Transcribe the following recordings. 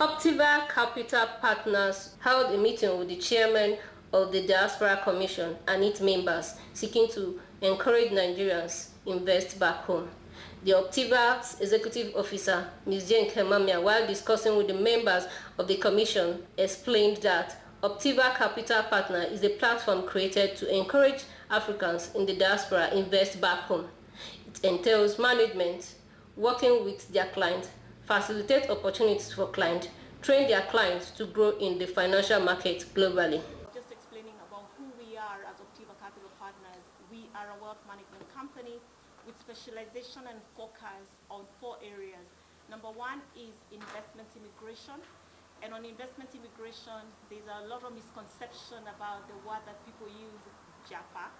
Optiva Capital Partners held a meeting with the chairman of the Diaspora Commission and its members seeking to encourage Nigerians invest back home. The Optiva's executive officer, Ms. Jane Kemamia, while discussing with the members of the commission, explained that Optiva Capital Partner is a platform created to encourage Africans in the diaspora invest back home. It entails management, working with their clients, facilitate opportunities for clients, train their clients to grow in the financial market globally. Just explaining about who we are as Optiva Capital Partners, we are a wealth management company with specialization and focus on four areas. Number one is investment immigration. And on investment immigration, there's a lot of misconception about the word that people use, JAPA.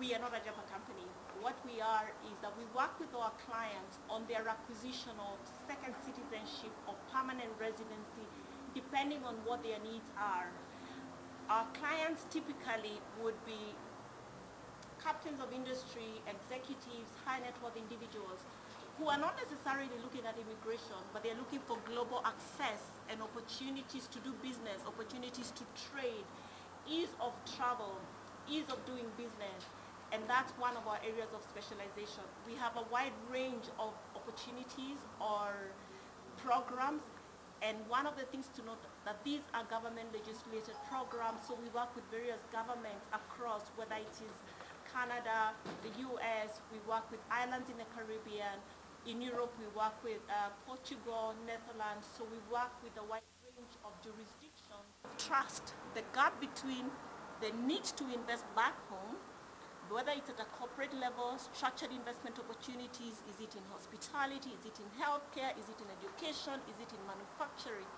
We are not a JAPA company. What we are is that we work with our clients on their acquisition of second citizenship or permanent residency, depending on what their needs are. Our clients typically would be captains of industry, executives, high net worth individuals who are not necessarily looking at immigration, but they're looking for global access and opportunities to do business, opportunities to trade, ease of travel, ease of doing business. And that's one of our areas of specialization. We have a wide range of opportunities or programs and one of the things to note that these are government legislated programs, so we work with various governments across, whether it is Canada, the US, we work with islands in the Caribbean. In Europe, we work with uh, Portugal, Netherlands, so we work with a wide range of jurisdictions. Trust the gap between the need to invest back home, whether it's at a corporate level, structured investment opportunities, is it in hospitality, is it in healthcare, is it in education, is it in manufacturing?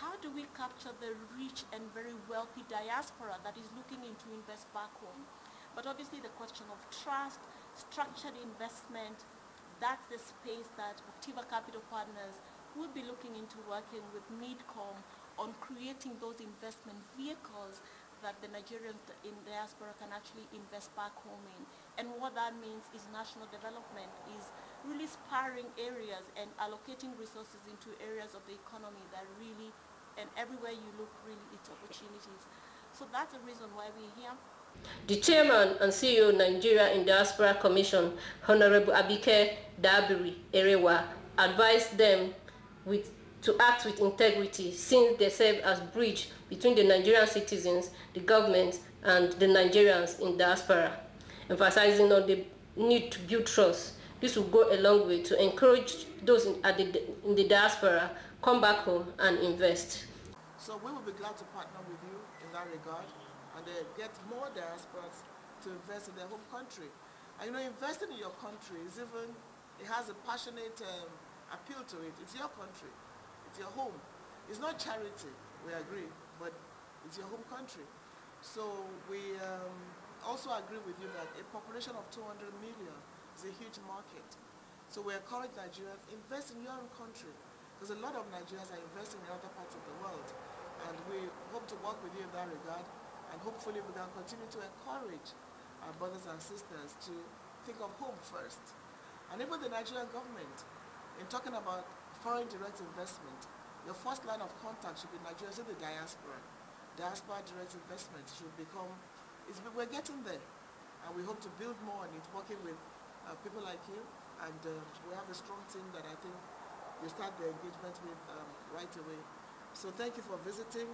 How do we capture the rich and very wealthy diaspora that is looking into invest back home? But obviously the question of trust, structured investment, that's the space that Optiva Capital Partners will be looking into working with NiDCOM on creating those investment vehicles that the Nigerians in diaspora can actually invest back home in. And what that means is national development, is really sparring areas and allocating resources into areas of the economy that really, and everywhere you look, really it's opportunities. So that's the reason why we're here. The chairman and CEO Nigeria in Diaspora Commission, Honorable Abike Dabiri Erewa, advised them with, to act with integrity since they serve as bridge between the Nigerian citizens, the government, and the Nigerians in diaspora, emphasizing on the need to build trust. This will go a long way to encourage those in, the, in the diaspora come back home and invest. So we will be glad to partner with you in that regard and they get more diasporas to invest in their home country. And you know, investing in your country is even, it has a passionate um, appeal to it. It's your country. It's your home. It's not charity, we agree, but it's your home country. So we um, also agree with you that a population of 200 million is a huge market. So we encourage Nigerians, to invest in your own country. Because a lot of Nigerians are investing in other parts of the world. And we hope to work with you in that regard and hopefully we can continue to encourage our brothers and sisters to think of home first. And even the Nigerian government, in talking about foreign direct investment, your first line of contact should be Nigeria, in the diaspora. Diaspora direct investment should become, we're getting there. And we hope to build more on it, working with uh, people like you. And uh, we have a strong team that I think we start the engagement with um, right away. So thank you for visiting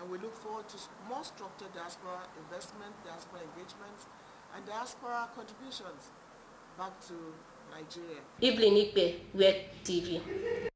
and we look forward to more structured diaspora investment, diaspora engagement, and diaspora contributions back to Nigeria. Evelyn WEC TV.